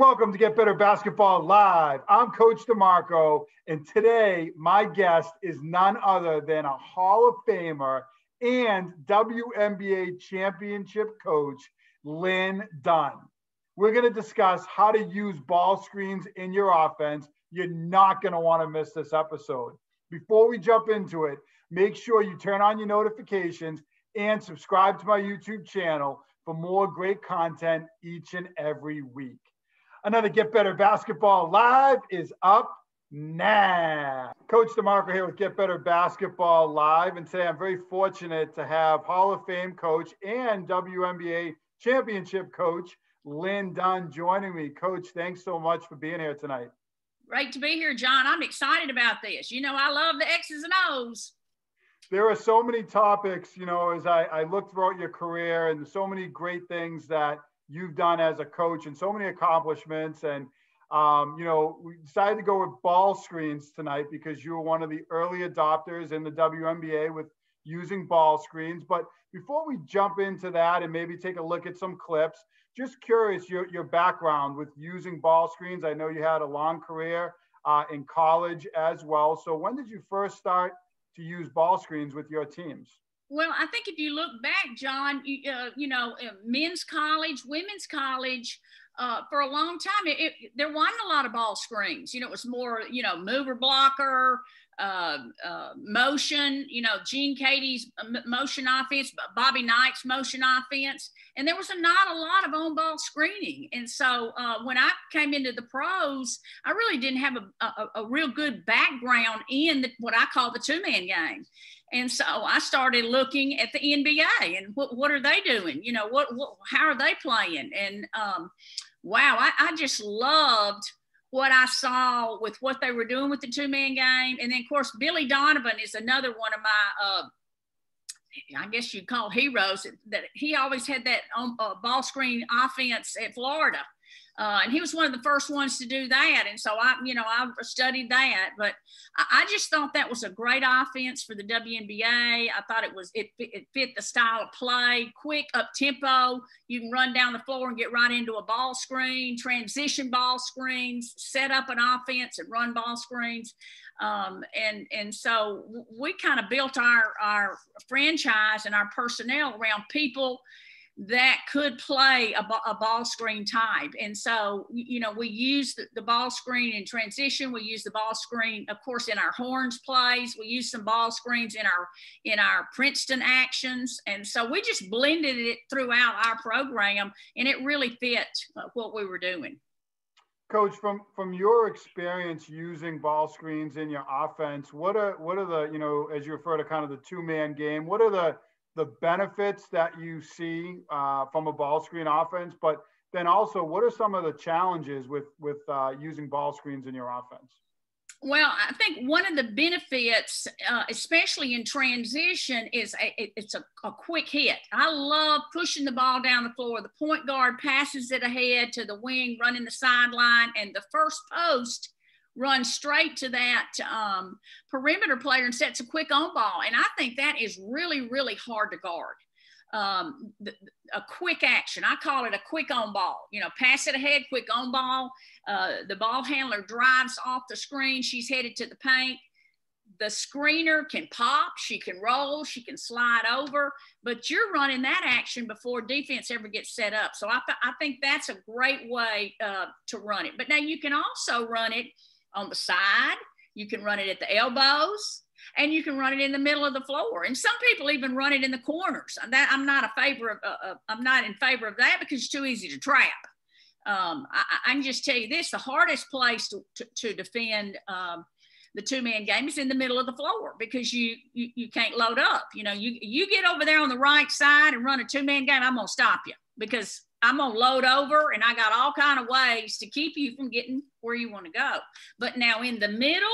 Welcome to Get Better Basketball Live. I'm Coach DeMarco, and today my guest is none other than a Hall of Famer and WNBA championship coach, Lin Dunn. We're going to discuss how to use ball screens in your offense. You're not going to want to miss this episode. Before we jump into it, make sure you turn on your notifications and subscribe to my YouTube channel for more great content each and every week. Another Get Better Basketball Live is up now. Coach DeMarco here with Get Better Basketball Live. And today I'm very fortunate to have Hall of Fame coach and WNBA championship coach Lin Dunn joining me. Coach, thanks so much for being here tonight. Great to be here, John. I'm excited about this. You know, I love the X's and O's. There are so many topics, you know, as I, I look throughout your career and so many great things that you've done as a coach and so many accomplishments. And, um, you know, we decided to go with ball screens tonight because you were one of the early adopters in the WNBA with using ball screens. But before we jump into that and maybe take a look at some clips, just curious your, your background with using ball screens. I know you had a long career uh, in college as well. So when did you first start to use ball screens with your teams? Well, I think if you look back, John, you, uh, you know, uh, men's college, women's college, uh, for a long time, it, it, there wasn't a lot of ball screens. You know, it was more, you know, mover blocker, uh, uh, motion, you know, Gene Keady's motion offense, Bobby Knight's motion offense. And there was a, not a lot of on ball screening. And so uh, when I came into the pros, I really didn't have a, a, a real good background in the, what I call the two man game. And so I started looking at the NBA and what, what are they doing? You know, what, what how are they playing? And um, wow, I, I just loved what I saw with what they were doing with the two man game. And then, of course, Billy Donovan is another one of my, uh, I guess you'd call heroes. That he always had that um, uh, ball screen offense at Florida. Uh, and he was one of the first ones to do that. And so I, you know, I studied that, but I, I just thought that was a great offense for the WNBA. I thought it was, it, it fit the style of play, quick up tempo. You can run down the floor and get right into a ball screen, transition ball screens, set up an offense and run ball screens. Um, and and so we kind of built our our franchise and our personnel around people that could play a, a, ball screen type. And so, you know, we use the, the, ball screen in transition. We use the ball screen, of course, in our horns plays. We use some ball screens in our in our Princeton actions. And so we just blended it throughout our program, and it really fit uh, what we were doing. Coach, from from your experience using ball screens in your offense, what are what are the you know as you refer to kind of the two man game? What are the the benefits that you see uh, from a ball screen offense, but then also what are some of the challenges with with uh, using ball screens in your offense? Well, I think one of the benefits, uh, especially in transition, is a, it's a, a, quick hit. I love pushing the ball down the floor. The point guard passes it ahead to the wing, running the sideline, and the first post Run straight to that um, perimeter player and sets a quick on ball. And I think that is really, really hard to guard. Um, the, a quick action. I call it a quick on ball. You know, pass it ahead, quick on ball. Uh, the ball handler drives off the screen. She's headed to the paint. The screener can pop, she can roll, she can slide over, but you're running that action before defense ever gets set up. So I, th- I think that's a great way uh, to run it. But now you can also run it on the side. You can run it at the elbows and you can run it in the middle of the floor. And some people even run it in the corners. That I'm not a favor of. Uh, uh, I'm not in favor of that because it's too easy to trap. Um, I, I, can just tell you this: the hardest place to, to, to defend um, the two man game is in the middle of the floor because you, you you can't load up. You know, you you get over there on the right side and run a two man game, I'm gonna stop you because I'm gonna load over and I got all kind of ways to keep you from getting where you want to go. But now in the middle,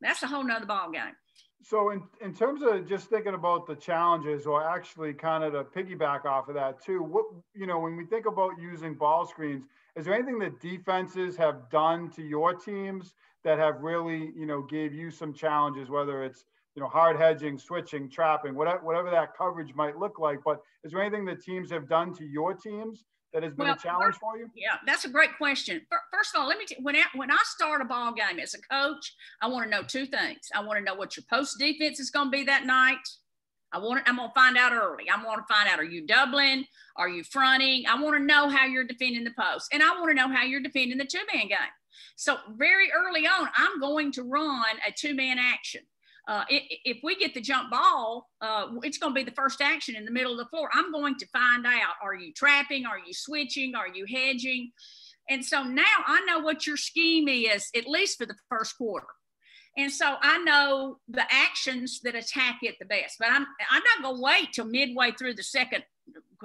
that's a whole nother ball game. So in, in terms of just thinking about the challenges or actually kind of to piggyback off of that too, what you know, when we think about using ball screens, is there anything that defenses have done to your teams that have really, you know, gave you some challenges, whether it's you know, hard hedging, switching, trapping, whatever, whatever that coverage might look like. But is there anything that teams have done to your teams that has been well, a challenge first, for you? Yeah, that's a great question. First of all, let me t- when I, when I start a ball game as a coach, I want to know two things. I want to know what your post defense is going to be that night. I want to, I'm going to find out early. I want to find out are you doubling? Are you fronting? I want to know how you're defending the post, and I want to know how you're defending the two man game. So very early on, I'm going to run a two man action. Uh, if we get the jump ball, uh, it's going to be the first action in the middle of the floor. I'm going to find out are you trapping? Are you switching? Are you hedging? And so now I know what your scheme is, at least for the first quarter. And so I know the actions that attack it the best. But I'm I'm not gonna wait till midway through the second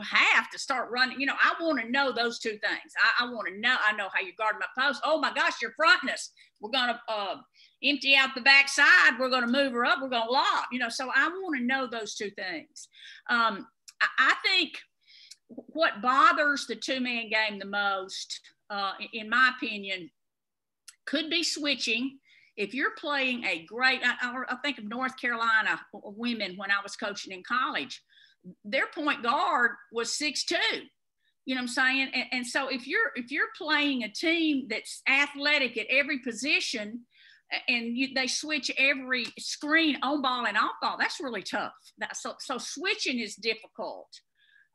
half to start running. You know, I want to know those two things. I, I want to know. I know how you guard my post. Oh my gosh, you're fronting us. We're gonna uh, empty out the backside. We're gonna move her up. We're gonna lock. You know, so I want to know those two things. Um, I, I think what bothers the two man game the most, uh, in my opinion, could be switching if you're playing a great, I, I, think of North Carolina women when I was coaching in college, their point guard was six two. You know what I'm saying? And, and so if you're if you're playing a team that's athletic at every position, and you, they switch every screen on ball and off ball, that's really tough. That, so so switching is difficult.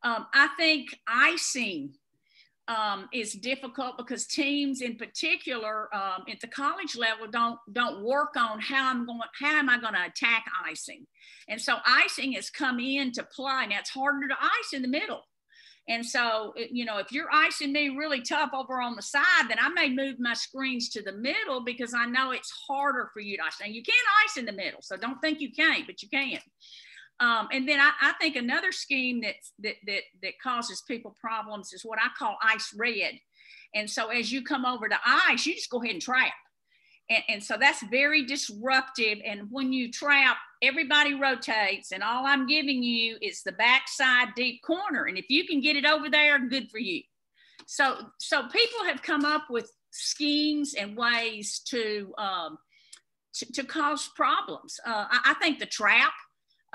Um, I think icing um, is difficult because teams in particular um, at the college level don't don't work on how I'm going how am I going to attack icing, and so icing has come into play. Now it's harder to ice in the middle, and so you know if you're icing me really tough over on the side, then I may move my screens to the middle because I know it's harder for you to ice. Now you can't ice in the middle, so don't think you can't, but you can. Um, and then I, I, think another scheme that, that, that, that causes people problems is what I call ice red. And so as you come over to ice, you just go ahead and trap. And, and so that's very disruptive. And when you trap, everybody rotates, and all I'm giving you is the backside deep corner. And if you can get it over there, good for you. So, so people have come up with schemes and ways to um, to, to, cause problems. Uh, I, I, think the trap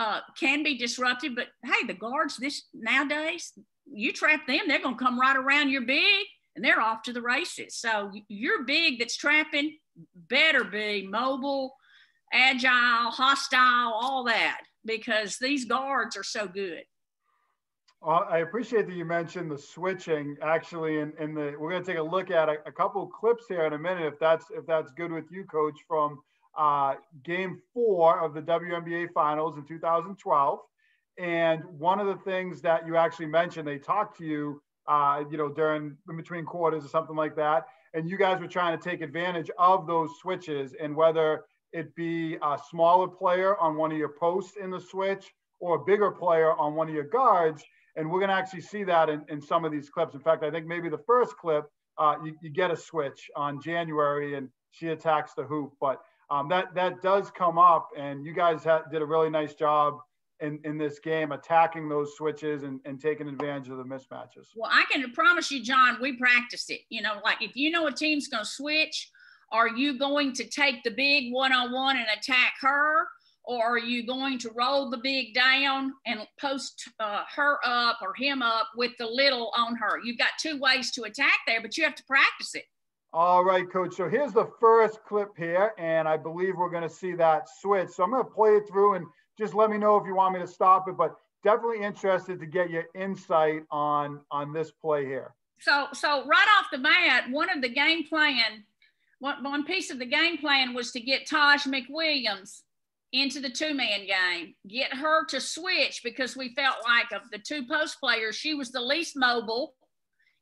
uh, can be disruptive. But hey, the guards this nowadays, you trap them, they're going to come right around your big and they're off to the races. So your big that's trapping better be mobile, agile, hostile, all that, because these guards are so good. Well, I appreciate that you mentioned the switching. Actually, in, in the we're going to take a look at a, a couple clips here in a minute, if that's if that's good with you, Coach, from uh, game four of the WNBA finals in 2012. And one of the things that you actually mentioned, they talked to you, uh, you know, during in between quarters or something like that. And you guys were trying to take advantage of those switches and whether it be a smaller player on one of your posts in the switch or a bigger player on one of your guards. And we're going to actually see that in, in some of these clips. In fact, I think maybe the first clip, uh, you, you get a switch on January and she attacks the hoop. But um, that that does come up, and you guys did a really nice job in, in this game attacking those switches and, and taking advantage of the mismatches. Well, I can promise you, John, we practiced it. You know, like if you know a team's going to switch, are you going to take the big one on one and attack her? Or are you going to roll the big down and post uh, her up or him up with the little on her? You've got two ways to attack there, but you have to practice it. All right, coach. So here's the first clip here, and I believe we're going to see that switch. So I'm going to play it through and just let me know if you want me to stop it, but definitely interested to get your insight on on this play here. So so right off the bat, one of the game plan, one, one piece of the game plan was to get Taj McWilliams into the two-man game, get her to switch because we felt like of the two post players, she was the least mobile.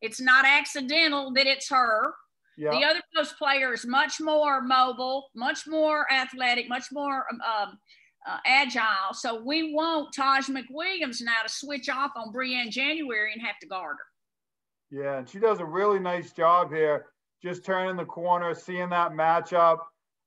It's not accidental that it's her Yep. The other post player is much more mobile, much more athletic, much more um, um, uh, agile. So we want Taj McWilliams now to switch off on Briann January and have to guard her. Yeah, and she does a really nice job here, just turning the corner, seeing that matchup.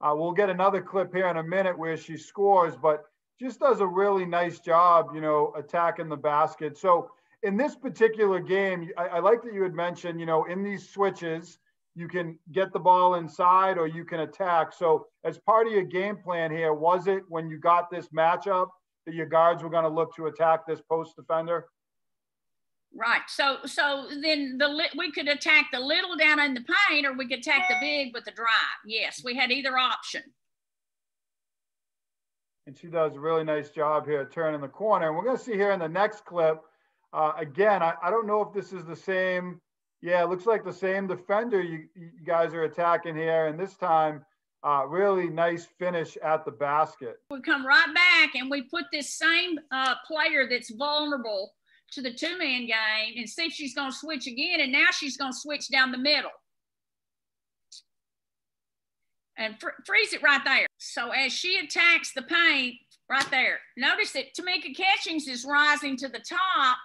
Uh, we'll get another clip here in a minute where she scores, but just does a really nice job, you know, attacking the basket. So in this particular game, I, I like that you had mentioned, you know, in these switches, you can get the ball inside or you can attack. So, as part of your game plan here, was it when you got this matchup that your guards were going to look to attack this post defender? Right. So so then the we could attack the little down in the paint, or we could attack the big with the drive. Yes, we had either option. And she does a really nice job here turning the corner. And we're going to see here in the next clip. Uh, again, I, I don't know if this is the same. Yeah, it looks like the same defender you, you guys are attacking here. And this time, uh, really nice finish at the basket. We come right back and we put this same uh, player that's vulnerable to the two man game and see if she's going to switch again. And now she's going to switch down the middle. And fr freeze it right there. So as she attacks the paint, right there, notice that Tamika Catchings is rising to the top.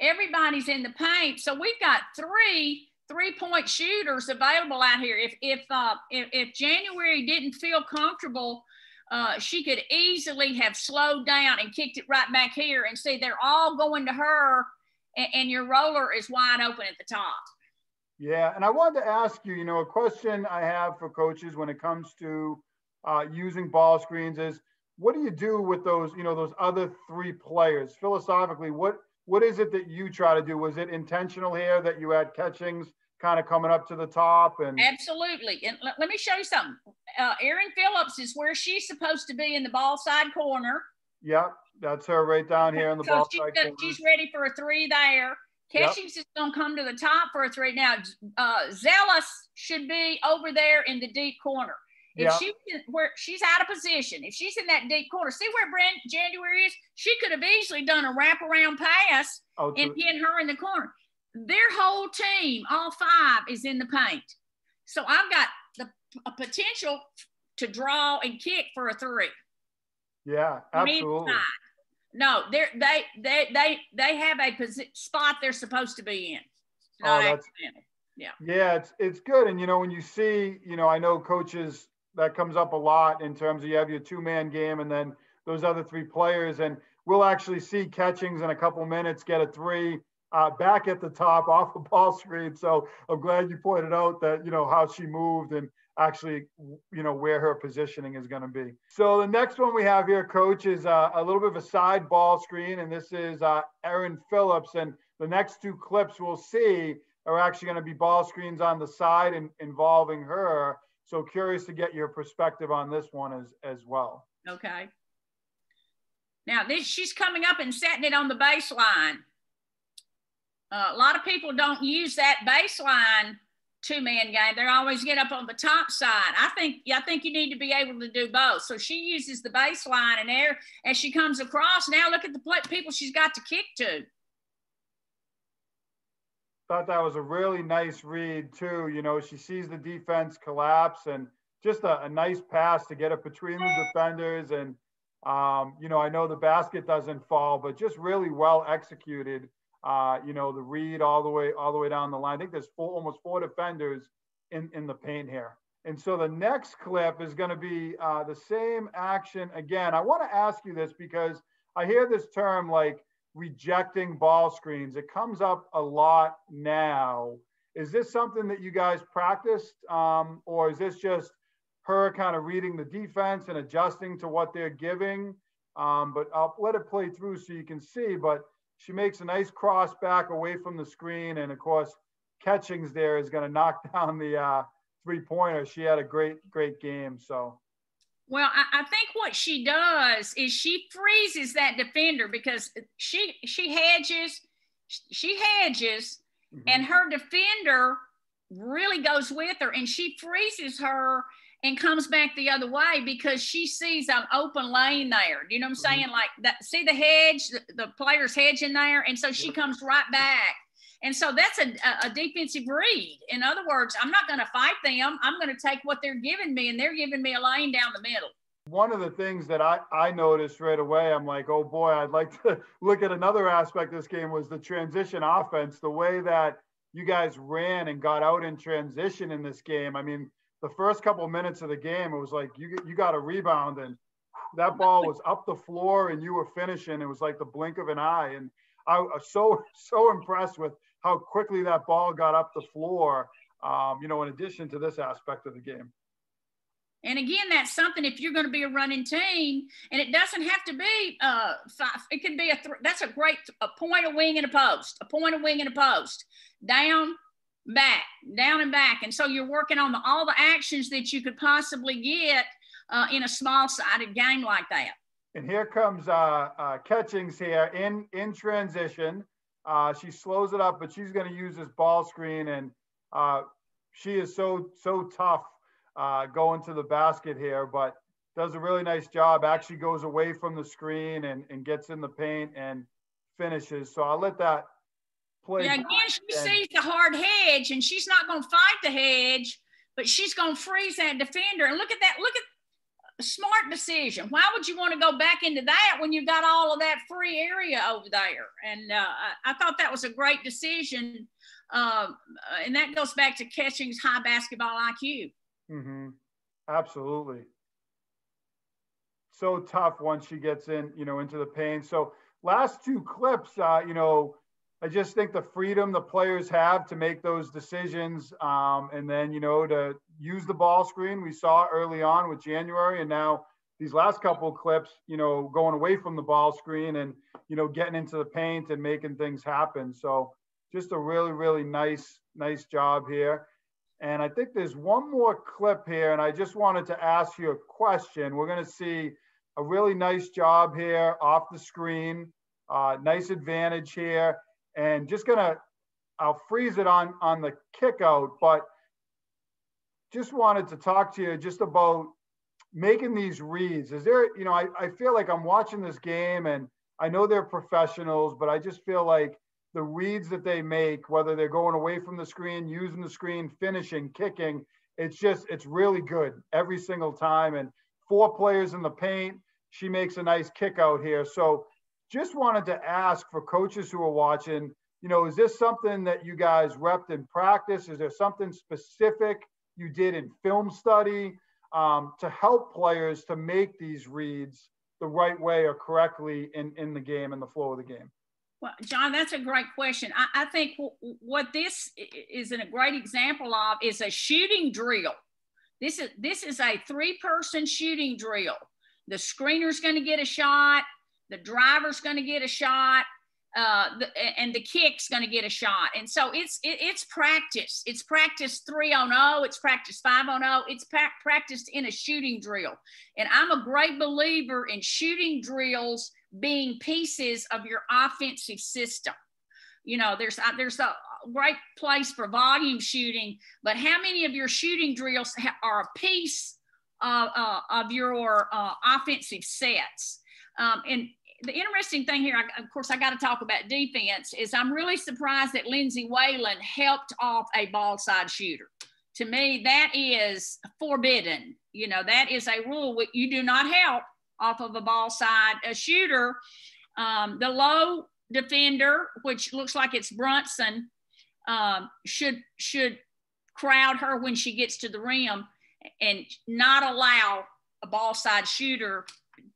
Everybody's in the paint. So we've got three three point shooters available out here. If if uh, if, if January didn't feel comfortable, uh, she could easily have slowed down and kicked it right back here. And see, they're all going to her, and, and your roller is wide open at the top. Yeah, and I wanted to ask you, you know, a question I have for coaches when it comes to uh, using ball screens is, what do you do with those, you know, those other three players? Philosophically, what what is it that you try to do? Was it intentional here that you had catchings kind of coming up to the top? And absolutely. And let, let me show you something. Uh, Erin Phillips is where she's supposed to be in the ball side corner. Yep, that's her right down here in the so ball she's, side corner. She's ready for a three there. Catchings yep. is going to come to the top for a three. Now, uh, Zellous should be over there in the deep corner. If she where she's out of position, if she's in that deep corner, see where Briann January is. She could have easily done a wraparound pass oh, and hit her in the corner. Their whole team, all five, is in the paint. So I've got the a potential to draw and kick for a three. Yeah, absolutely. No, they're they they they they have a posi- spot they're supposed to be in. oh, that's, yeah. Yeah, it's it's good. And you know, when you see, you know, I know coaches that comes up a lot in terms of you have your two man game and then those other three players. And we'll actually see catchings in a couple minutes get a three uh, back at the top off the ball screen. So I'm glad you pointed out that, you know, how she moved and actually, you know, where her positioning is going to be. So the next one we have here, coach, is uh, a little bit of a side ball screen. And this is uh, Erin Phillips. And the next two clips we'll see are actually going to be ball screens on the side and involving her. So curious to get your perspective on this one as, as well. Okay. Now this, she's coming up and setting it on the baseline. Uh, a lot of people don't use that baseline two-man game. They're always get up on the top side. I think I think you need to be able to do both. So she uses the baseline, and there as she comes across. Now look at the people she's got to kick to thought that was a really nice read too. You know, she sees the defense collapse and just a, a nice pass to get it between the defenders. And, um, you know, I know the basket doesn't fall, but just really well executed. Uh, you know, the read all the way, all the way down the line. I think there's four, almost four defenders in, in the paint here. And so the next clip is going to be uh, the same action again. I want to ask you this because I hear this term like rejecting ball screens. It comes up a lot now. Is this something that you guys practiced, um, or is this just her kind of reading the defense and adjusting to what they're giving? Um, but I'll let it play through so you can see. But she makes a nice cross back away from the screen, and of course, Catchings there is going to knock down the uh, three pointer. She had a great, great game. So well, I, I, think what she does is she freezes that defender because she she hedges, she hedges, mm-hmm. and her defender really goes with her, and she freezes her and comes back the other way because she sees an open lane there. You know what I'm mm-hmm. saying? Like that. See the hedge, the, the player's hedge in there, and so she comes right back. And so that's a, a defensive read. In other words, I'm not going to fight them. I'm going to take what they're giving me, and they're giving me a lane down the middle. One of the things that I, I noticed right away, I'm like, oh boy, I'd like to look at another aspect of this game was the transition offense, the way that you guys ran and got out in transition in this game. I mean, the first couple minutes of the game, it was like you you got a rebound and that ball was up the floor and you were finishing. It was like the blink of an eye. And I was so so impressed with how quickly that ball got up the floor. Um, you know, in addition to this aspect of the game. And again, that's something if you're going to be a running team, and it doesn't have to be uh, five, it could be a th- that's a great a point, a wing, and a post, a point, a wing, and a post, down, back, down and back, and so you're working on the, all the actions that you could possibly get uh, in a small-sided game like that. And here comes uh, uh, Catchings here in in transition. Uh, she slows it up, but she's going to use this ball screen, and uh, she is so so tough uh, going to the basket here, but does a really nice job. Actually goes away from the screen and, and gets in the paint and finishes. So I'll let that play. Yeah, again, she and, sees the hard hedge and she's not going to fight the hedge, but she's going to freeze that defender. And look at that. Look at smart decision. Why would you want to go back into that when you've got all of that free area over there? And uh, I, I, thought that was a great decision. Uh, and that goes back to Catchings high basketball IQ. Mm-hmm. Absolutely. So tough once she gets in, you know, into the paint. So last two clips, uh, you know, I just think the freedom the players have to make those decisions, um, and then you know to use the ball screen. We saw early on with January, and now these last couple clips, you know, going away from the ball screen and you know getting into the paint and making things happen. So just a really, really nice, nice job here. And I think there's one more clip here, and I just wanted to ask you a question. We're going to see a really nice job here off the screen, uh, nice advantage here, and just going to, I'll freeze it on, on the kick out, but just wanted to talk to you just about making these reads. Is there, you know, I, I feel like I'm watching this game and I know they're professionals, but I just feel like the reads that they make, whether they're going away from the screen, using the screen, finishing, kicking, it's just, it's really good every single time. And four players in the paint, she makes a nice kick out here. So just wanted to ask for coaches who are watching, you know, is this something that you guys repped in practice? Is there something specific you did in film study um, to help players to make these reads the right way or correctly in, in the game and the flow of the game? Well, John, that's a great question. I, I think what this is a great example of is a shooting drill. This is this is a three-person shooting drill. The screener's going to get a shot. The driver's going to get a shot. Uh, the, and the kick's going to get a shot. And so it's it, it's practice. It's practice three on zero. It's practice five on zero. It's pa- practiced in a shooting drill. And I'm a great believer in shooting drills being pieces of your offensive system. You know, there's uh, there's a great place for volume shooting, but how many of your shooting drills are a piece of, uh, of your uh, offensive sets? Um, and the interesting thing here, I, of course, I got to talk about defense. Is I'm really surprised that Lindsay Whalen helped off a ball side shooter. To me, that is forbidden. You know, that is a rule. You do not help off of a ball side a shooter. Um, the low defender, which looks like it's Brunson, um, should should crowd her when she gets to the rim and not allow a ball side shooter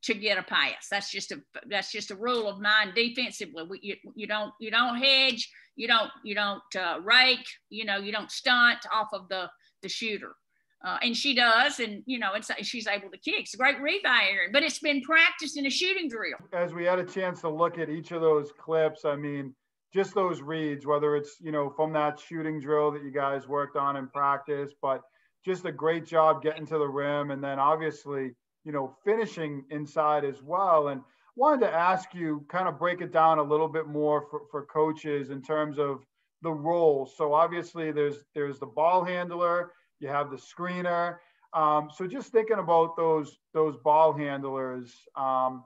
to get a pass. That's just a that's just a rule of mine defensively. We, you, you don't you don't hedge, you don't you don't uh, rake, you know you don't stunt off of the the shooter. Uh, and she does, and you know, it's she's able to kick. It's a great rebound, but it's been practiced in a shooting drill. As we had a chance to look at each of those clips, I mean, just those reads, whether it's you know from that shooting drill that you guys worked on in practice, but just a great job getting to the rim, and then obviously you know finishing inside as well. And wanted to ask you, kind of break it down a little bit more for, for coaches in terms of the roles. So obviously there's there's the ball handler you have the screener. Um, so just thinking about those those ball handlers, um,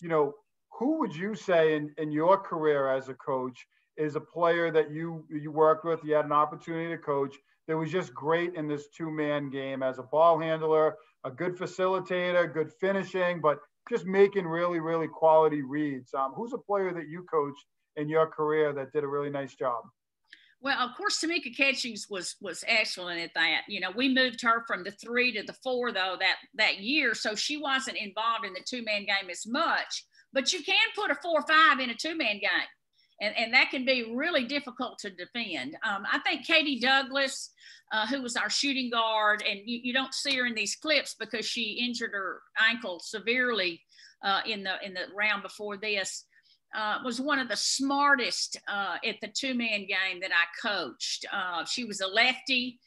you know, who would you say in, in your career as a coach is a player that you you worked with, you had an opportunity to coach that was just great in this two man game as a ball handler, a good facilitator, good finishing, but just making really really quality reads. Um, who's a player that you coached in your career that did a really nice job? Well, of course, Tamika Catchings was was excellent at that. You know, we moved her from the three to the four though that that year, so she wasn't involved in the two man game as much. But you can put a four or five in a two man game, And, and that can be really difficult to defend. Um, I think Katie Douglas, uh, who was our shooting guard, and you, you, don't see her in these clips because she injured her ankle severely uh, in the in the round before this. Uh, was one of the smartest uh, at the two man game that I coached. Uh, she was a lefty.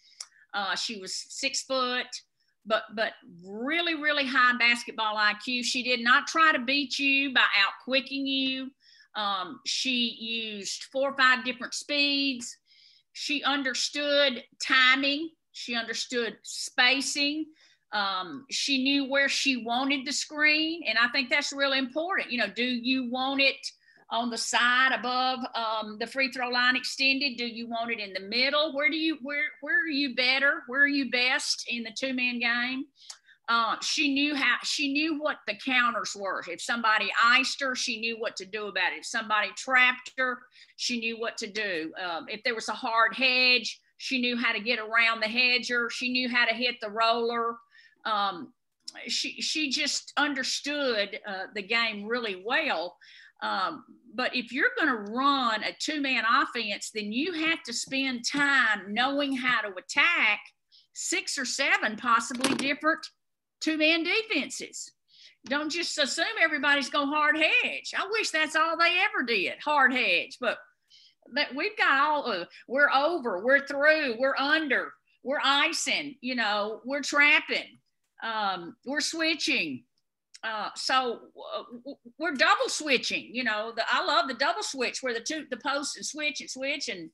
Uh, she was six foot, but but really really high basketball IQ. She did not try to beat you by out quicking you. Um, she used four or five different speeds. She understood timing. She understood spacing. Um, she knew where she wanted the screen, and I think that's really important. You know, do you want it on the side above um, the free throw line extended? Do you want it in the middle? Where do you where where are you better? Where are you best in the two man game? Uh, she knew how she knew what the counters were. If somebody iced her, she knew what to do about it. If somebody trapped her, she knew what to do. Um, if there was a hard hedge, she knew how to get around the hedger. She knew how to hit the roller um, she she just understood uh, the game really well. Um, but if you're going to run a two man offense, then you have to spend time knowing how to attack six or seven possibly different two man defenses. Don't just assume everybody's going hard hedge. I wish that's all they ever did, hard hedge. But that we've got all. Uh, we're over. We're through. We're under. We're icing. You know, we're trapping um, we're switching. Uh, so uh, we're double switching. You know, the, I love the double switch where the two the post and switch and switch and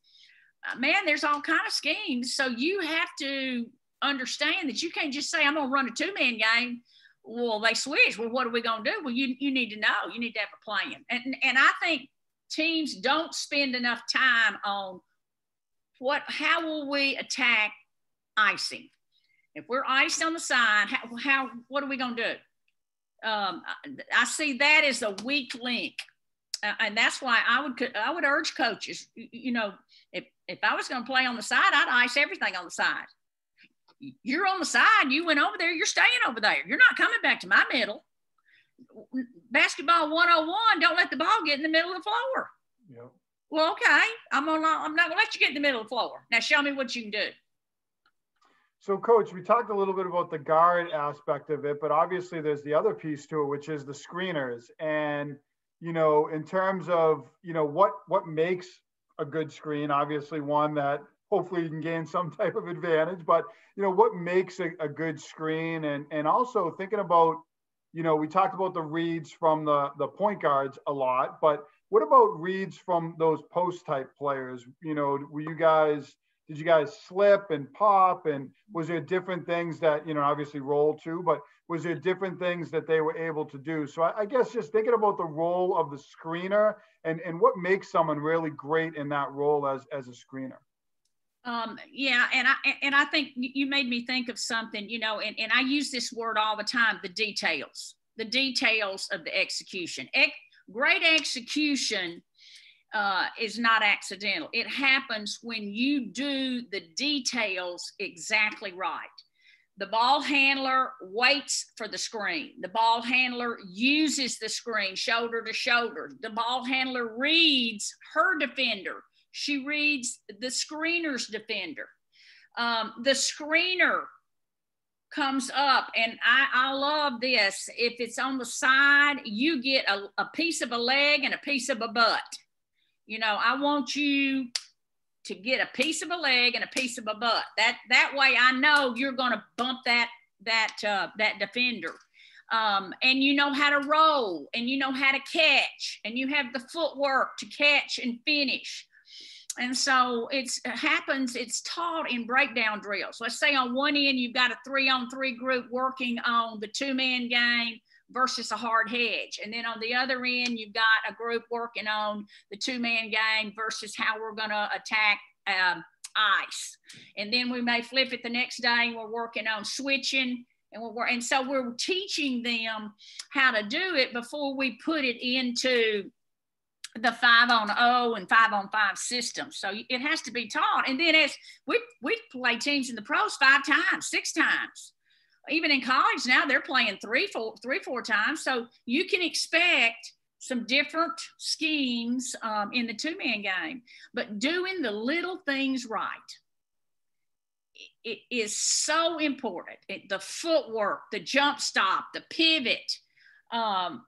uh, man, there's all kind of schemes. So you have to understand that you can't just say I'm going to run a two man game. Well, they switch. Well, what are we going to do? Well, you you need to know. You need to have a plan. And and I think teams don't spend enough time on what how will we attack icing if we're iced on the side, how, how what are we going to do? Um, I, I see that as a weak link. Uh, and that's why I would I would urge coaches, you, you know, if if I was going to play on the side, I'd ice everything on the side. You're on the side. You went over there. You're staying over there. You're not coming back to my middle. Basketball 101. Don't let the ball get in the middle of the floor. Yep. Well, okay. I'm gonna. I'm not gonna let you get in the middle of the floor. Now show me what you can do. So, coach, we talked a little bit about the guard aspect of it, but obviously there's the other piece to it, which is the screeners. And you know, in terms of you know what what makes a good screen, obviously one that hopefully you can gain some type of advantage, but you know what makes a, a good screen, and and also thinking about you know we talked about the reads from the the point guards a lot, but what about reads from those post type players? You know, were you guys did you guys slip and pop? And was there different things that you know obviously roll too but was there different things that they were able to do? So I, I, guess just thinking about the role of the screener and and what makes someone really great in that role as as a screener? Um, yeah and i and i think you made me think of something you know and, and i use this word all the time the details the details of the execution. Ex- great execution uh, is not accidental. It happens when you do the details exactly right. The ball handler waits for the screen. The ball handler uses the screen shoulder to shoulder. The ball handler reads her defender. She reads the screener's defender. Um, the screener comes up and I, I love this if it's on the side you get a, a piece of a leg and a piece of a butt you know, I want you to get a piece of a leg and a piece of a butt. That that way I know you're going to bump that that uh, that defender. Um, and you know how to roll and you know how to catch and you have the footwork to catch and finish. And so it's, it happens, it's taught in breakdown drills. Let's say on one end, you've got a three on three group working on the two man game versus a hard hedge. And then on the other end, you've got a group working on the two man game versus how we're going to attack um, ice. And then we may flip it the next day and we're working on switching. And, we're, and so we're teaching them how to do it before we put it into the five on O and five on five system. So it has to be taught. And then as we we play teams in the pros five times, six times even in college now they're playing three four three four times so you can expect some different schemes um, in the two man game, but doing the little things right it is so important. It, the footwork, the jump stop, the pivot, um,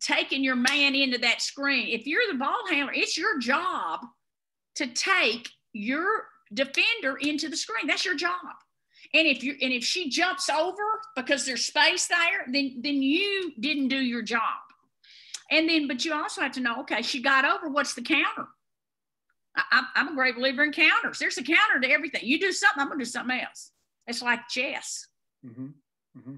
taking your man into that screen. If you're the ball handler, it's your job to take your defender into the screen. That's your job. And if you and if she jumps over because there's space there, then then you didn't do your job. And then, but you also have to know, okay, she got over. What's the counter? I, am a great believer in counters. There's a counter to everything. You do something, I'm gonna do something else. It's like chess. Mm-hmm. Mm-hmm.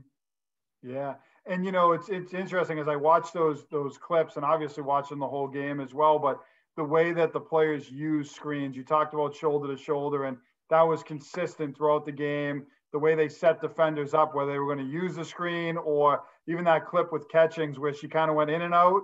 Yeah, and you know it's it's interesting as I watch those those clips, and obviously watching the whole game as well. But the way that the players use screens, you talked about shoulder to shoulder, and that was consistent throughout the game. The way they set defenders up, whether they were going to use the screen or even that clip with Catchings where she kind of went in and out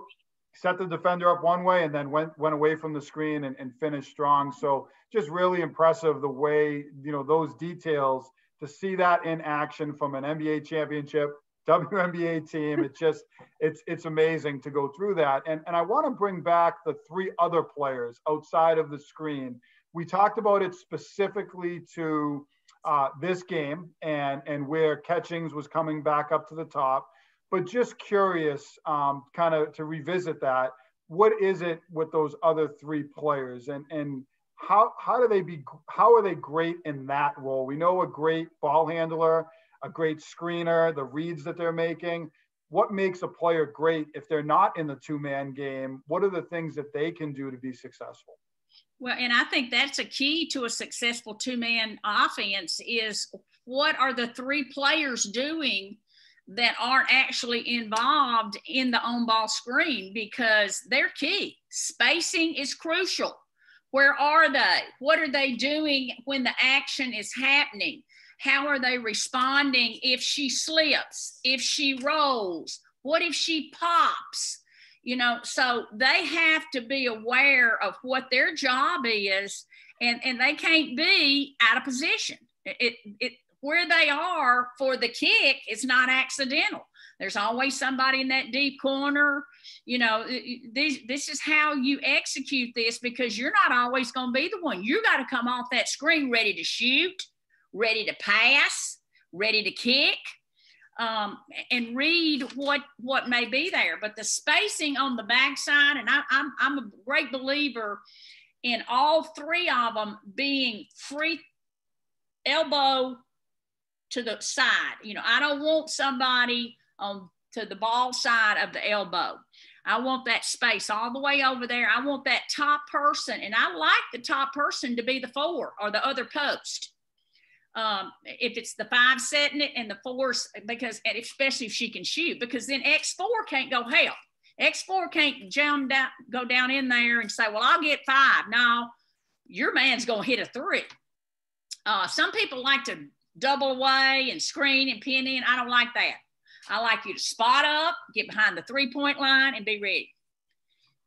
set the defender up one way and then went went away from the screen and, and finished strong. So just really impressive the way you know those details to see that in action from an NBA championship WNBA team. It's just it's it's amazing to go through that. And and I want to bring back the three other players outside of the screen. We talked about it specifically to uh, this game and and where Catchings was coming back up to the top but just curious, um, kind of to revisit that. What is it with those other three players, and and how how do they be? How are they great in that role? We know a great ball handler, a great screener, the reads that they're making. What makes a player great if they're not in the two man game? What are the things that they can do to be successful? Well, and I think that's a key to a successful two man offense is what are the three players doing that aren't actually involved in the on ball screen because they're key. Spacing is crucial. Where are they? What are they doing when the action is happening? How are they responding if she slips, if she rolls? What if she pops? You know, so they have to be aware of what their job is and, and they can't be out of position. It, it, where they are for the kick is not accidental. There's always somebody in that deep corner. You know, this, this is how you execute this because you're not always going to be the one. You got to come off that screen ready to shoot, ready to pass, ready to kick. Um, and read what what may be there. But the spacing on the backside, and I, I'm I'm a great believer in all three of them being free elbow to the side. You know, I don't want somebody on to the ball side of the elbow. I want that space all the way over there. I want that top person, and I like the top person to be the four or the other post. Um, if it's the five setting it and the fours, because and especially if she can shoot, because then X four can't go help. X four can't jump down, go down in there and say, "Well, I'll get five. No, your man's gonna hit a three. Uh, some people like to double away and screen and pin in. I don't like that. I like you to spot up, get behind the three point line, and be ready.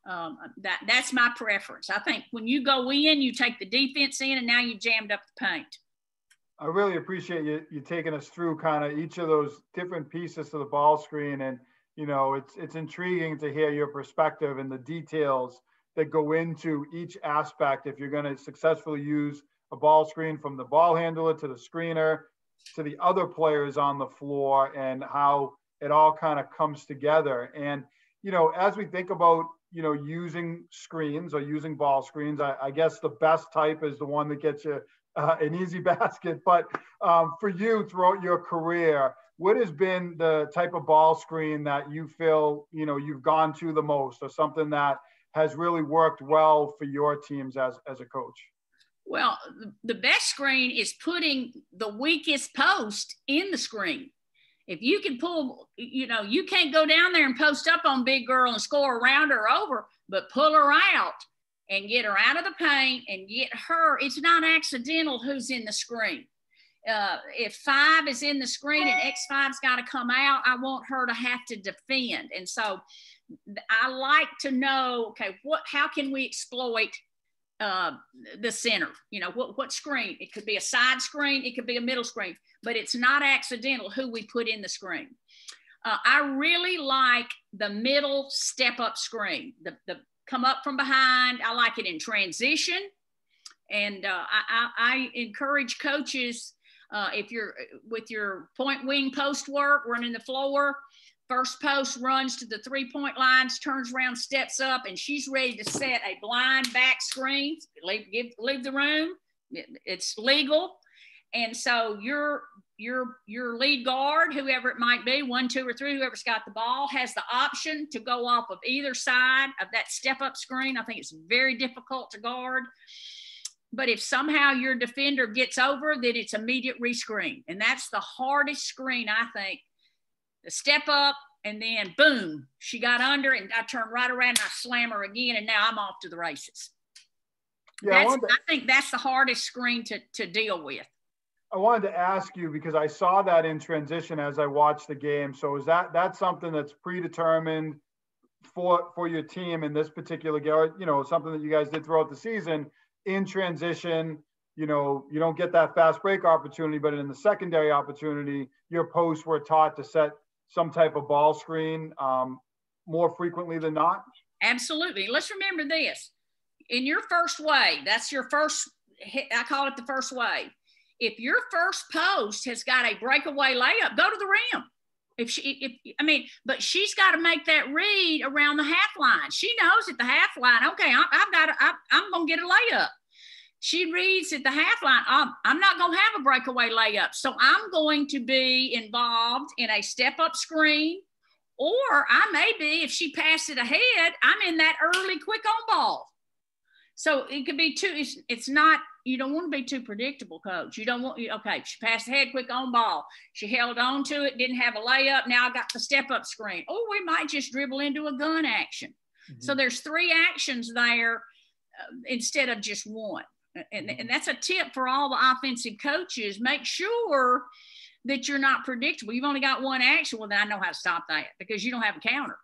Um, that that's my preference. I think when you go in, you take the defense in, and now you jammed up the paint. I really appreciate you you taking us through kind of each of those different pieces to the ball screen, and you know it's it's intriguing to hear your perspective and the details that go into each aspect if you're going to successfully use a ball screen from the ball handler to the screener to the other players on the floor and how it all kind of comes together. And, you know, as we think about, you know, using screens or using ball screens, I, I guess the best type is the one that gets you uh, an easy basket. But um, for you throughout your career, what has been the type of ball screen that you feel, you know, you've gone to the most or something that has really worked well for your teams as, as a coach? Well, the best screen is putting the weakest post in the screen. If you can pull, you know, you can't go down there and post up on big girl and score around her over, but pull her out and get her out of the paint and get her. It's not accidental who's in the screen. Uh, if five is in the screen and X5's got to come out, I want her to have to defend. And so I like to know, okay, what, how can we exploit uh, the center. You know, what, what screen? It could be a side screen, it could be a middle screen, but it's not accidental who we put in the screen. Uh, I really like the middle step up screen, the, the come up from behind. I like it in transition. And uh, I, I, encourage coaches uh, if you're with your point wing post work, running the floor, first post runs to the three point lines, turns around, steps up, and she's ready to set a blind back screen. Leave, give, leave the room. It's legal. And so your your your lead guard, whoever it might be, one, two, or three, whoever's got the ball, has the option to go off of either side of that step up screen. I think it's very difficult to guard. But if somehow your defender gets over, then it's immediate rescreen. And that's the hardest screen, I think. The step up, and then boom, she got under, and I turn right around and I slam her again, and now I'm off to the races. Yeah, I, I think that's the hardest screen to, to deal with. I wanted to ask you because I saw that in transition as I watched the game. So is that that's something that's predetermined for for your team in this particular game? You know, something that you guys did throughout the season in transition. You know, you don't get that fast break opportunity, but in the secondary opportunity, your posts were taught to set some type of ball screen um, more frequently than not. Absolutely. Let's remember this: in your first way, that's your first. I call it the first way if your first post has got a breakaway layup, go to the rim. If she, if I mean, but she's got to make that read around the half line. She knows at the half line, okay, I, have got, to, I, I'm going to get a layup. She reads at the half line, I'm, I'm not going to have a breakaway layup. So I'm going to be involved in a step up screen, or I may be, if she passed it ahead, I'm in that early quick on ball. So it could be two, it's, it's not you don't want to be too predictable, coach. You don't want, you okay, she passed ahead quick on ball. She held on to it, didn't have a layup. Now I got the step up screen. Oh, we might just dribble into a gun action. Mm-hmm. So there's three actions there uh, instead of just one. And, and that's a tip for all the offensive coaches. Make sure that you're not predictable. You've only got one action. Well, then I know how to stop that because you don't have a counter.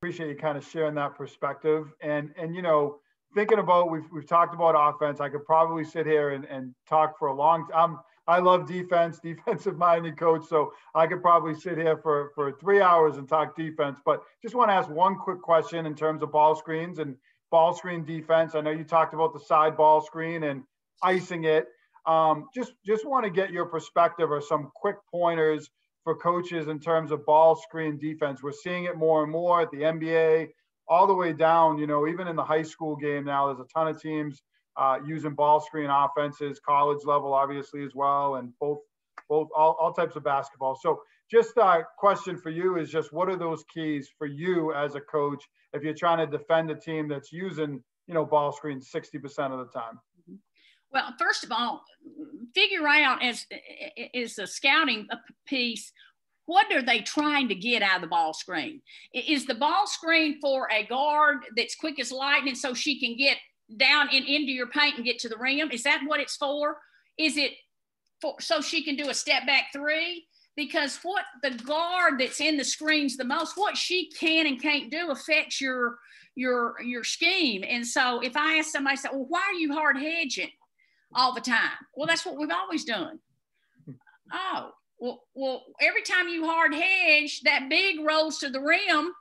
Appreciate you kind of sharing that perspective. And, and, you know, thinking about we've we've talked about offense. I could probably sit here and, and talk for a long time. I love defense, defensive minded coach. So I could probably sit here for, for three hours and talk defense. But just want to ask one quick question in terms of ball screens and ball screen defense. I know you talked about the side ball screen and icing it. Um, just just want to get your perspective or some quick pointers for coaches in terms of ball screen defense. We're seeing it more and more at the NBA, all the way down, you know, even in the high school game now, there's a ton of teams uh, using ball screen offenses, college level obviously as well, and both both all, all types of basketball. So just a question for you is just what are those keys for you as a coach if you're trying to defend a team that's using, you know, ball screens 60% of the time? Well, first of all, figure out as is the scouting piece what are they trying to get out of the ball screen? Is the ball screen for a guard that's quick as lightning so she can get down and into your paint and get to the rim? Is that what it's for? Is it for so she can do a step back three? Because what the guard that's in the screens the most, what she can and can't do affects your your your scheme. And so if I ask somebody, say, well, why are you hard hedging all the time? Well, that's what we've always done. Hmm. Oh, well, well, every time you hard hedge, that big rolls to the rim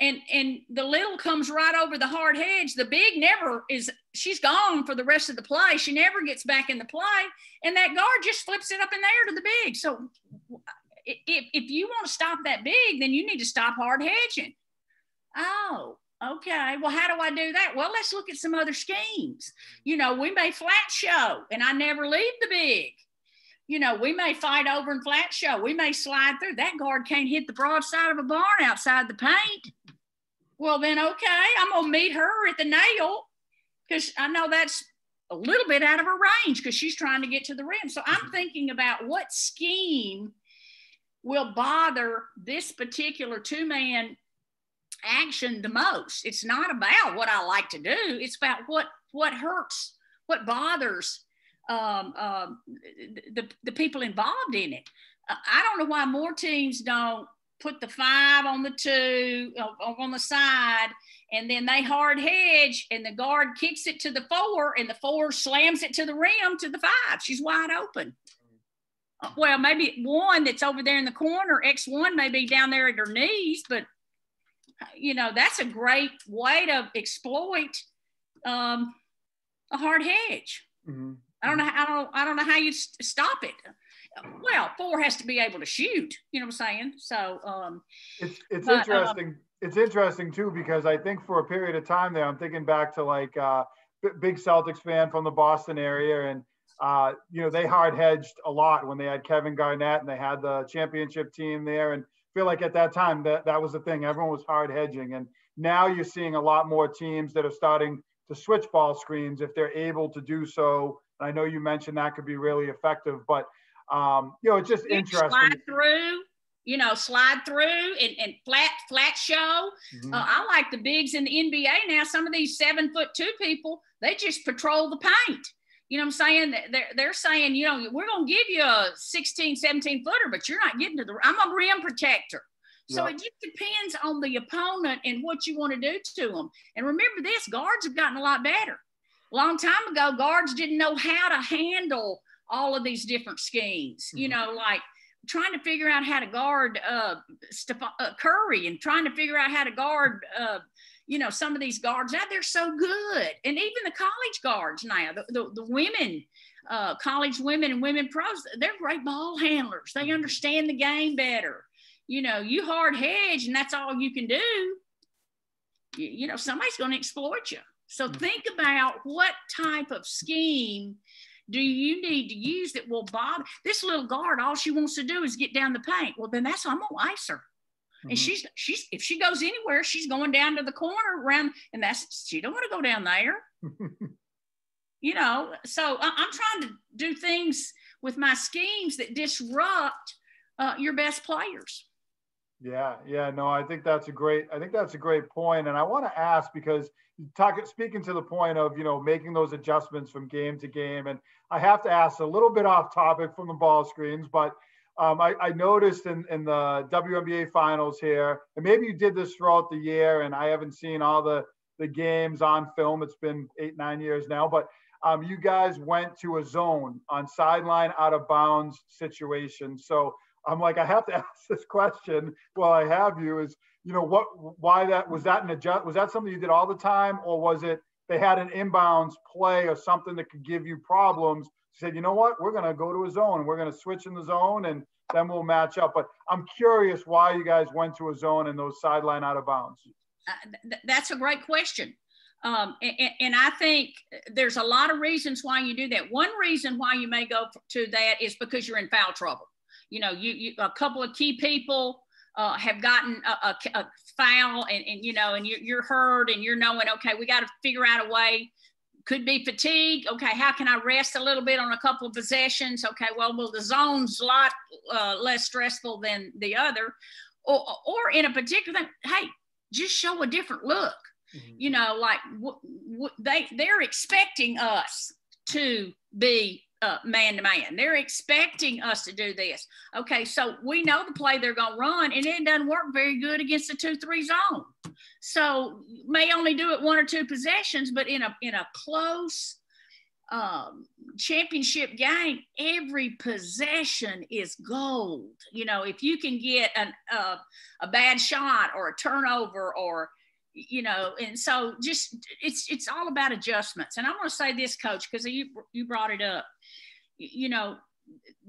and and the little comes right over the hard hedge. The big never is she's gone for the rest of the play. She never gets back in the play. And that guard just flips it up in there to the big. So if, if you want to stop that big, then you need to stop hard hedging. Oh, okay. Well, how do I do that? Well, let's look at some other schemes. You know, we may flat show and I never leave the big you know, we may fight over in flat show. We may slide through. That guard can't hit the broadside of a barn outside the paint. Well, then, okay, I'm going to meet her at the nail because I know that's a little bit out of her range because she's trying to get to the rim. So I'm mm-hmm. thinking about what scheme will bother this particular two man action the most. It's not about what I like to do, it's about what, what hurts, what bothers um, um, the, the people involved in it. I don't know why more teams don't put the five on the two uh, on the side and then they hard hedge and the guard kicks it to the four and the four slams it to the rim to the five she's wide open well, maybe one that's over there in the corner, X1 may be down there at her knees, but you know, that's a great way to exploit um, a hard hedge. Mm-hmm. I don't know. I don't. I don't know how you stop it. Well, four has to be able to shoot. You know what I'm saying? So um, it's it's but, interesting. Um, it's interesting too because I think for a period of time there, I'm thinking back to like uh, big Celtics fan from the Boston area, and uh, you know they hard hedged a lot when they had Kevin Garnett and they had the championship team there, and feel like at that time that that was the thing. Everyone was hard hedging, and now you're seeing a lot more teams that are starting to switch ball screens if they're able to do so. I know you mentioned that could be really effective, but um, you know it's just interesting. Slide through, you know, slide through and, and flat flat show. Mm-hmm. Uh, I like the bigs in the NBA now. Some of these seven foot two people, they just patrol the paint. You know what I'm saying? They're, they're saying, you know, we're going to give you a 16, 17 footer, but you're not getting to the, I'm a rim protector. So yep. it just depends on the opponent and what you want to do to them. And remember this guards have gotten a lot better. A long time ago, guards didn't know how to handle all of these different schemes, mm-hmm. you know, like trying to figure out how to guard uh, uh, Curry and trying to figure out how to guard, uh, you know, some of these guards now they're so good. And even the college guards now, the, the, the women, uh, college women and women pros, they're great ball handlers. They mm-hmm. understand the game better you know, you hard hedge and that's all you can do, you, you know, somebody's going to exploit you. So mm-hmm. think about what type of scheme do you need to use that will bother this little guard? All she wants to do is get down the paint. Well, then that's I'm gonna ice her. Mm-hmm. And she's she's if she goes anywhere, she's going down to the corner around, and that's she don't want to go down there. you know, so I'm trying to do things with my schemes that disrupt uh, your best players. Yeah, yeah, no, I think that's a great. I think that's a great point, and I want to ask because talk speaking to the point of you know making those adjustments from game to game, and I have to ask a little bit off topic from the ball screens, but um, I, I, noticed in, in the WNBA finals here, and maybe you did this throughout the year, and I haven't seen all the the games on film. It's been eight nine years now, but um, you guys went to a zone on sideline out of bounds situation. So I'm like, I have to ask this question while I have you is, you know, what, why that, was that an adjust, was that something you did all the time or was it, they had an inbounds play or something that could give you problems? Said, you know what, we're going to go to a zone. We're going to switch in the zone and then we'll match up. But I'm curious why you guys went to a zone and those sideline out of bounds. Uh, th- that's a great question. Um, and, and, I think there's a lot of reasons why you do that. One reason why you may go to that is because you're in foul trouble you know, you, you a couple of key people uh, have gotten a, a, a foul and, and, you know, and you're, you're hurt and you're knowing, okay, we got to figure out a way. Could be fatigue. Okay, how can I rest a little bit on a couple of possessions? Okay, well, well, the zone's a lot uh, less stressful than the other, or, or in a particular. Hey, just show a different look. Mm-hmm. You know, like w- w- they they're expecting us to be uh, man to man. They're expecting us to do this. Okay, so we know the play they're going to run, and it doesn't work very good against the two-three zone. So may only do it one or two possessions, but in a in a close um, championship game, every possession is gold. You know, if you can get an, uh, a bad shot or a turnover or you know, and so just it's it's all about adjustments. And I want to say this, coach, because you you brought it up. You know,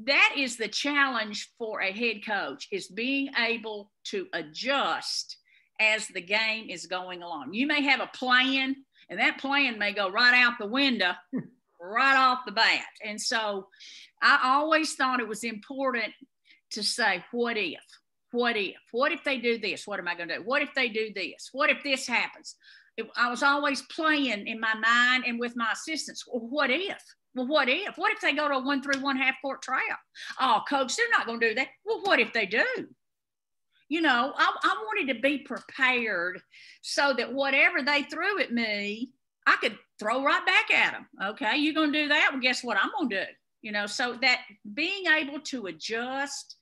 that is the challenge for a head coach is being able to adjust as the game is going along. You may have a plan, and that plan may go right out the window, right off the bat. And so I always thought it was important to say, what if? what if? What if they do this? What am I going to do? What if they do this? What if this happens? It, I was always playing in my mind and with my assistants. Well, what if? Well, what if? What if they go to a one three one half court trial? Oh, coach, they're not going to do that. Well, what if they do? You know, I, I wanted to be prepared so that whatever they threw at me, I could throw right back at them. Okay, you're going to do that? Well, guess what I'm going to do? You know, so that being able to adjust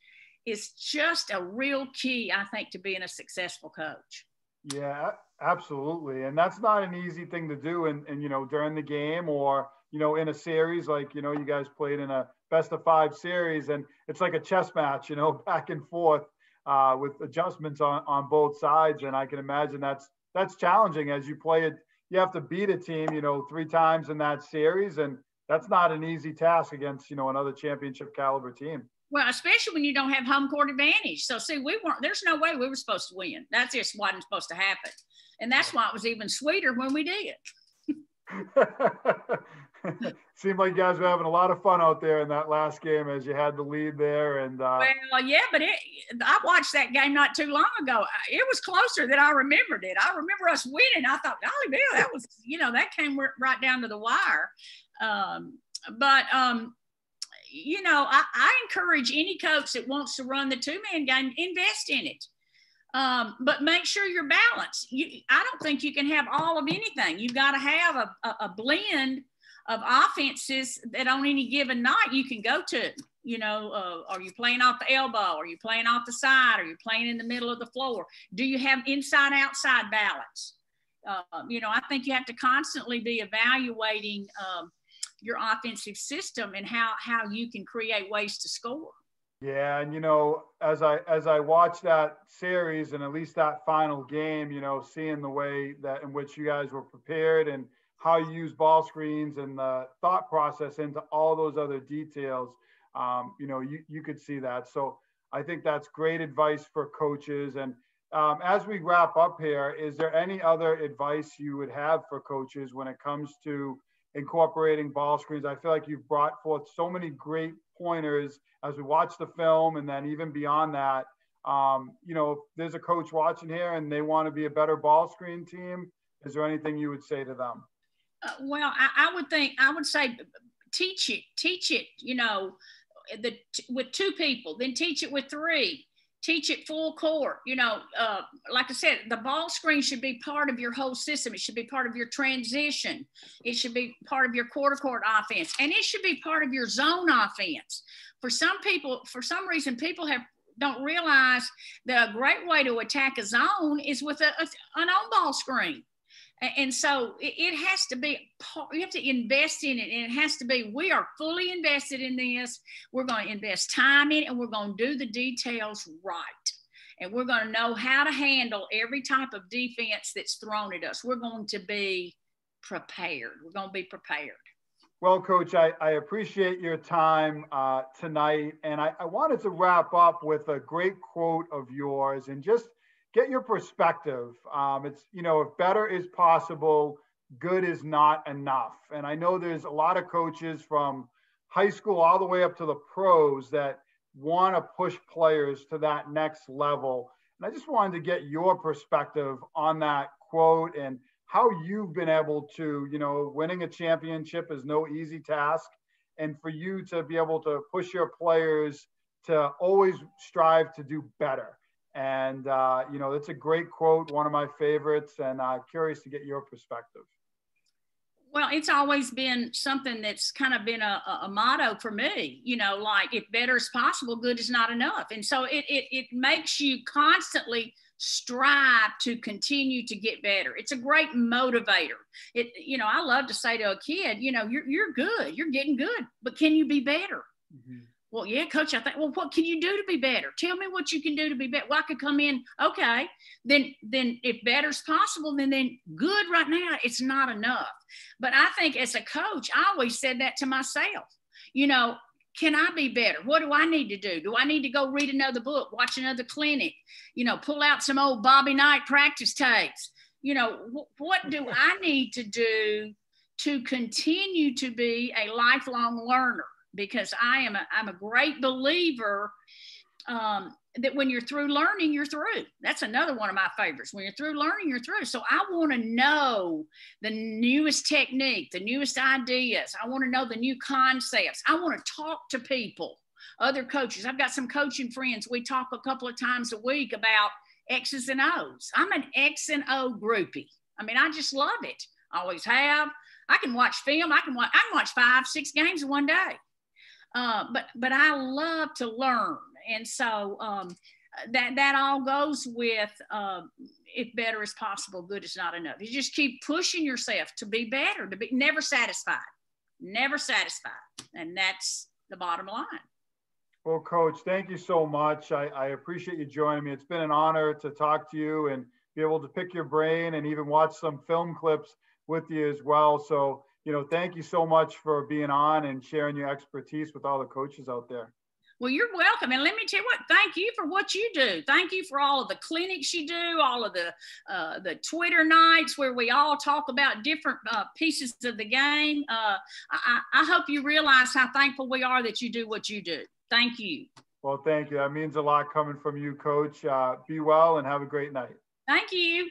is just a real key, I think, to being a successful coach. Yeah, absolutely. And that's not an easy thing to do. And, and, you know, during the game or, you know, in a series, like, you know, you guys played in a best of five series, and it's like a chess match, you know, back and forth uh, with adjustments on on both sides. And I can imagine that's that's challenging as you play it. You have to beat a team, you know, three times in that series, and that's not an easy task against you know another championship caliber team. Well, especially when you don't have home court advantage. So see, we weren't. There's no way we were supposed to win. That just wasn't supposed to happen, and that's why it was even sweeter when we did. Seemed like you guys were having a lot of fun out there in that last game as you had the lead there. And uh, well, yeah, but it, I watched that game not too long ago. It was closer than I remembered it. I remember us winning. I thought, golly, Bill, that was you know that came right down to the wire. Um, but um, you know, I, I, encourage any coach that wants to run the two man game, invest in it. Um, but make sure you're balanced. You, I don't think you can have all of anything. You've got to have a, a, a blend of offenses that on any given night you can go to. You know, uh, are you playing off the elbow? Are you playing off the side? Are you playing in the middle of the floor? Do you have inside outside balance? Uh, you know, I think you have to constantly be evaluating um, your offensive system and how how you can create ways to score. Yeah, and you know, as I as I watched that series and at least that final game, you know, seeing the way that in which you guys were prepared and how you use ball screens and the thought process into all those other details, um, you know, you you could see that. So I think that's great advice for coaches. And um, as we wrap up here, is there any other advice you would have for coaches when it comes to incorporating ball screens. I feel like you've brought forth so many great pointers as we watch the film, and then even beyond that. Um, you know, if there's a coach watching here and they want to be a better ball screen team, is there anything you would say to them? Uh, well, I, I, would think I would say teach it, teach it. You know, the with two people, then teach it with three teach it full court. You know, uh, like I said, the ball screen should be part of your whole system. It should be part of your transition. It should be part of your quarter court offense, and it should be part of your zone offense. For some people, for some reason, people have don't realize that a great way to attack a zone is with a, a an on ball screen. And so it has to be, you have to invest in it. And it has to be, we are fully invested in this. We're going to invest time in it and we're going to do the details right. And we're going to know how to handle every type of defense that's thrown at us. We're going to be prepared. We're going to be prepared. Well, Coach, I, I appreciate your time uh, tonight. And I, I wanted to wrap up with a great quote of yours and just – get your perspective. Um, it's, you know, if better is possible, good is not enough. And I know there's a lot of coaches from high school all the way up to the pros that want to push players to that next level. And I just wanted to get your perspective on that quote and how you've been able to, you know, winning a championship is no easy task. And for you to be able to push your players to always strive to do better. And, uh, you know, it's a great quote, one of my favorites, and I'm uh, curious to get your perspective. Well, it's always been something that's kind of been a, a, motto for me, you know, like if better is possible, good is not enough. And so it, it, it makes you constantly strive to continue to get better. It's a great motivator. It, you know, I love to say to a kid, you know, you're, you're good, you're getting good, but can you be better? Mm-hmm. Well, yeah, coach, I think, well, what can you do to be better? Tell me what you can do to be better. Well, I could come in, okay, then then if better's possible, then then good right now, it's not enough. But I think as a coach, I always said that to myself. You know, can I be better? What do I need to do? Do I need to go read another book, watch another clinic, you know, pull out some old Bobby Knight practice tapes? You know, wh- what do I need to do to continue to be a lifelong learner? Because I am a, I'm a great believer um, that when you're through learning, you're through. That's another one of my favorites. When you're through learning, you're through. So I want to know the newest technique, the newest ideas. I want to know the new concepts. I want to talk to people, other coaches. I've got some coaching friends. We talk a couple of times a week about X's and O's. I'm an X and O groupie. I mean, I just love it. I always have. I can watch film. I can watch. I can watch five, six games in one day. Uh, but but I love to learn, and so um, that that all goes with uh, if better is possible, good is not enough. You just keep pushing yourself to be better, to be never satisfied, never satisfied, and that's the bottom line. Well, Coach, thank you so much. I, I appreciate you joining me. It's been an honor to talk to you and be able to pick your brain and even watch some film clips with you as well. So, you know, thank you so much for being on and sharing your expertise with all the coaches out there. Well, you're welcome. And let me tell you what, thank you for what you do. Thank you for all of the clinics you do, all of the uh, the Twitter nights where we all talk about different uh, pieces of the game. Uh, I, I hope you realize how thankful we are that you do what you do. Thank you. Well, thank you. That means a lot coming from you, Coach. Uh, be well and have a great night. Thank you.